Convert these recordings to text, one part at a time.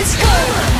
It's good.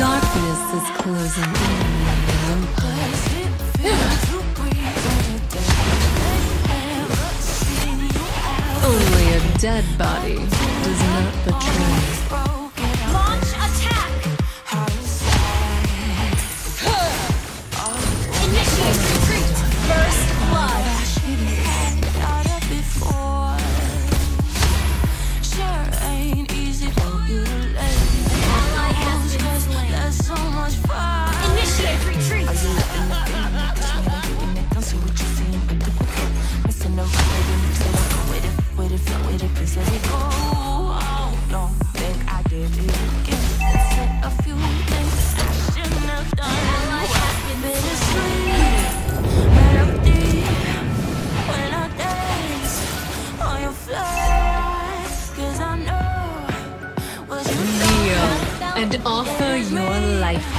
Darkness is closing in on. Only a dead body does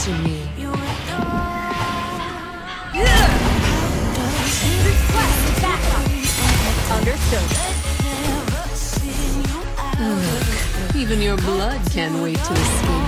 to me. Understood. Look, even your blood can't wait to escape.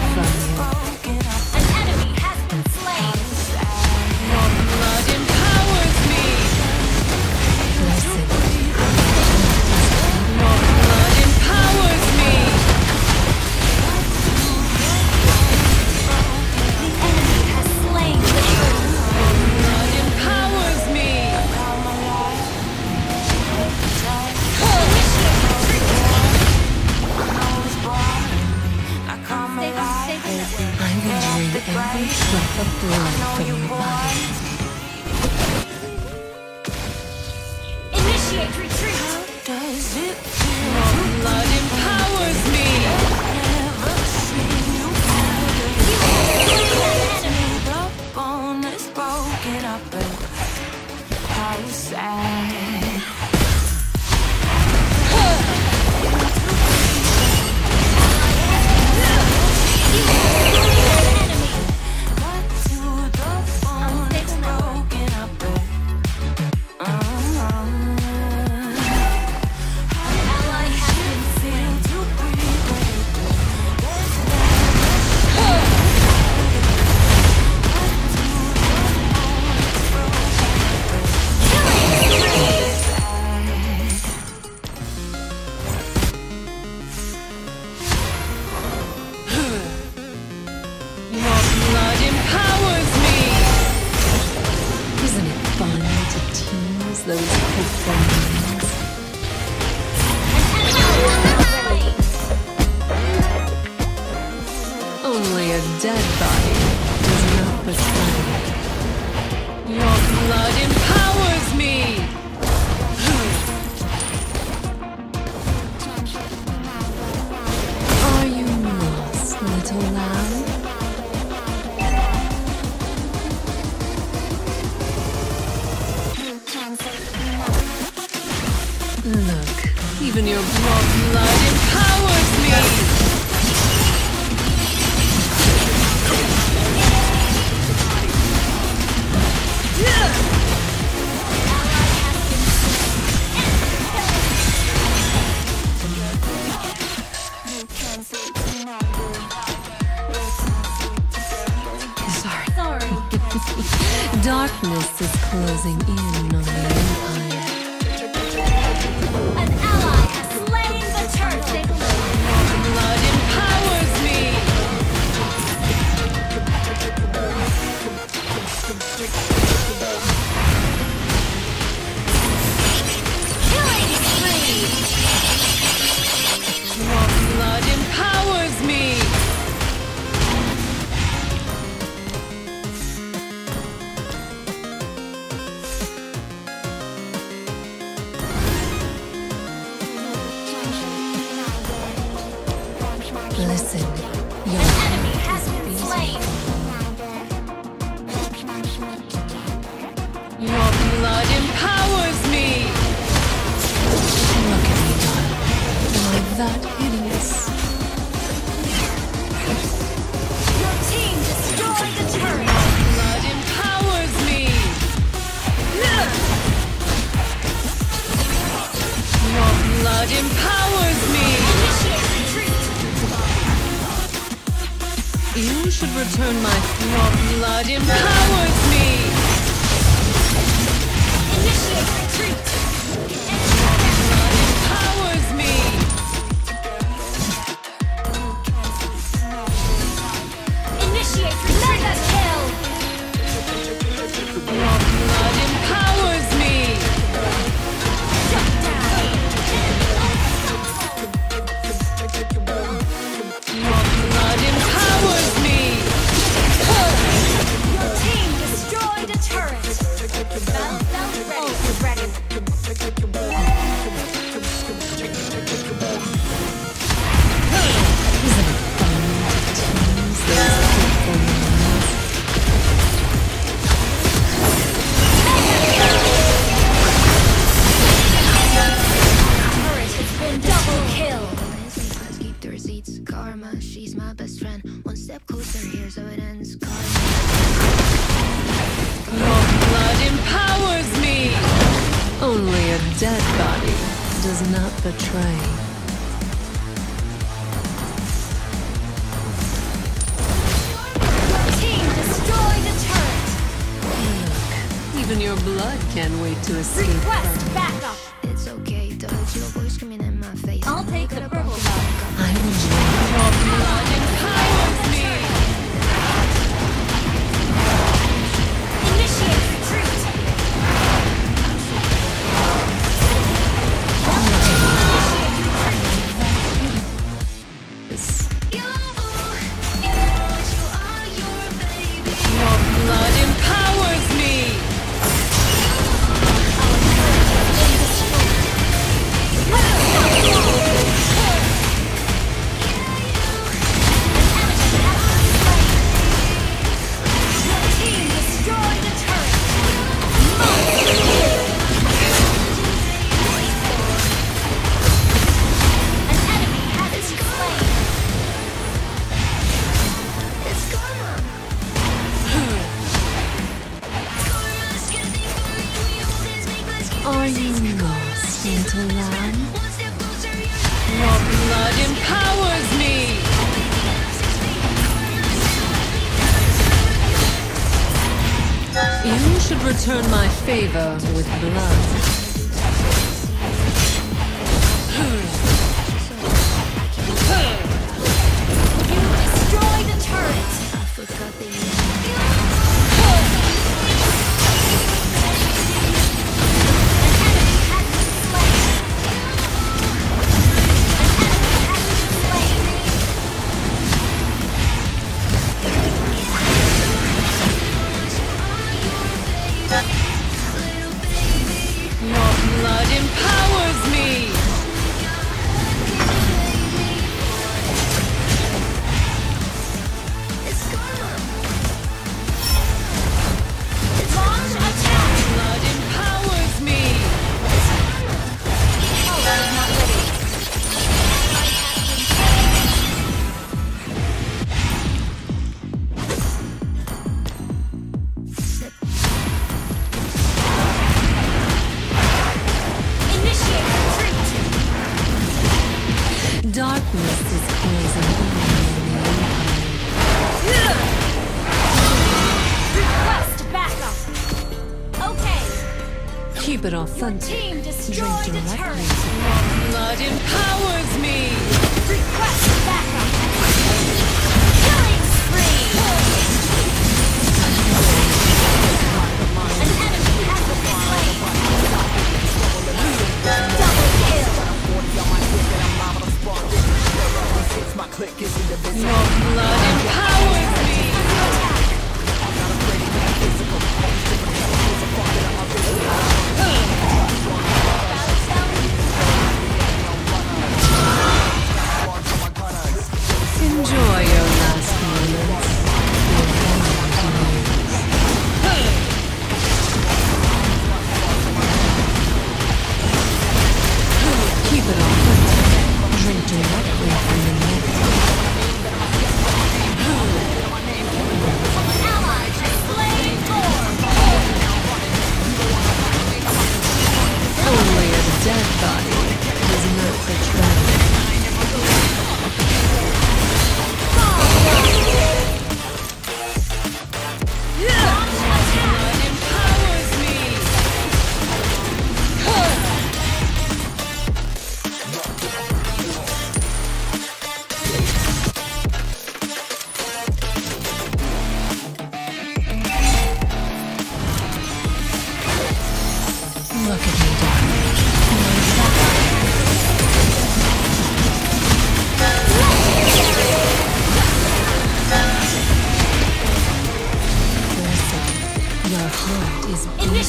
Your blood is closing in on me. should return my your blood empowers me! Initiate retreat! Empowers me! Initiate retreat! Mega kill! my best friend. One step closer, here's how it ends. Your blood empowers me! Only a dead body does not betray. Team destroy the turret! Even your blood can't wait to escape. Request back! favor with blood. Huh. Keep it authentic. Team destroyed a directly. turret. Blood empowers me. Request backup. Killing spree. An enemy has been slain. Double kill. Your blood empowers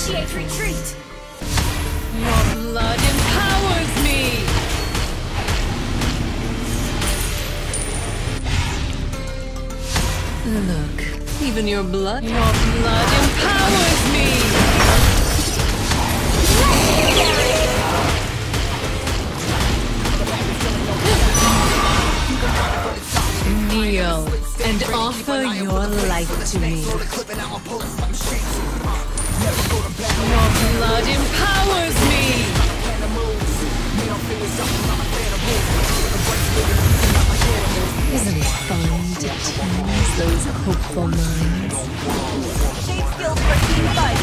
Initiate retreat. Your blood empowers me. Look, even your blood. Your blood empowers me. Kneel and offer your life to me. Your blood empowers me. Isn't it fun to tease those hopeful minds? Shade skills for team fight.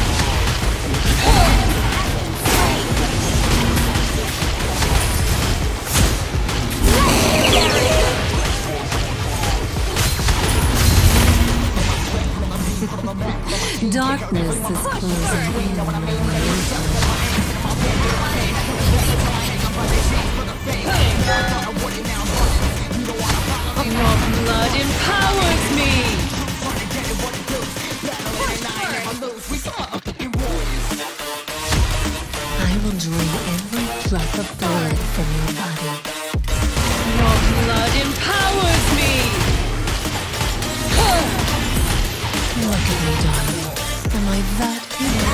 Darkness is closing in. Your blood empowers me. I will drain every drop of blood from your body. Your blood empowers me. Look at me, darling. Am I that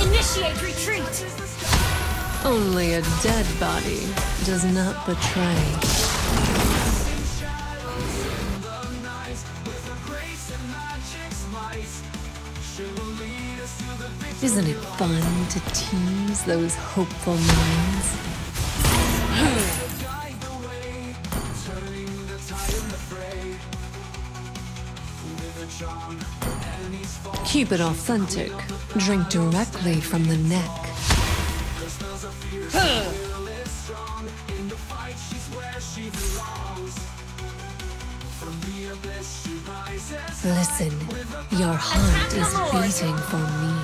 Initiate retreat. Only a dead body does not betray. Isn't it fun to tease those hopeful minds? Keep it authentic. Drink directly from the neck. Listen, your heart is beating for me.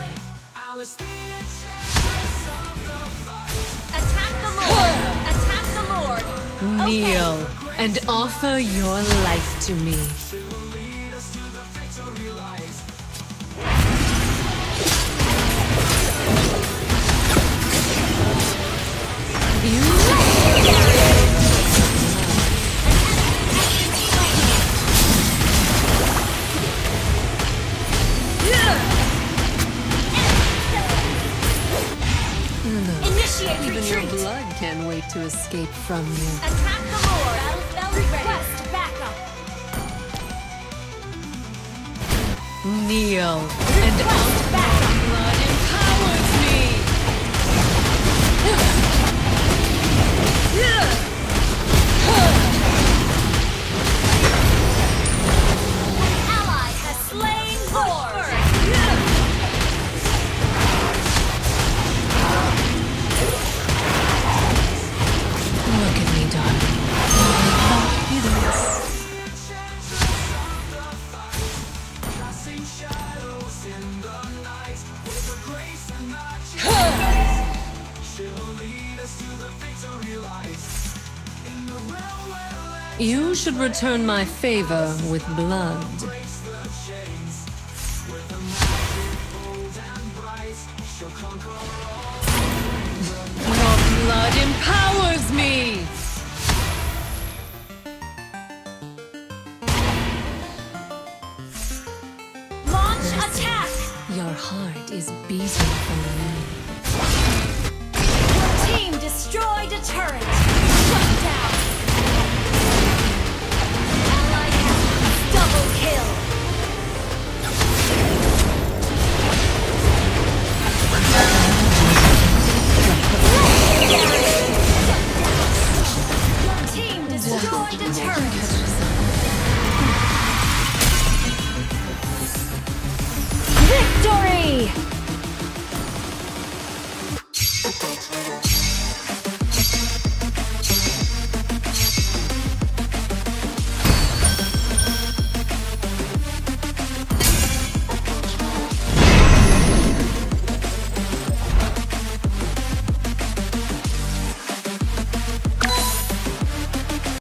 Attack the Lord! Attack the Lord! Kneel okay. and offer your life to me. From you. Attack the Lord! Request backup! Kneel and should return my favor with blood. Your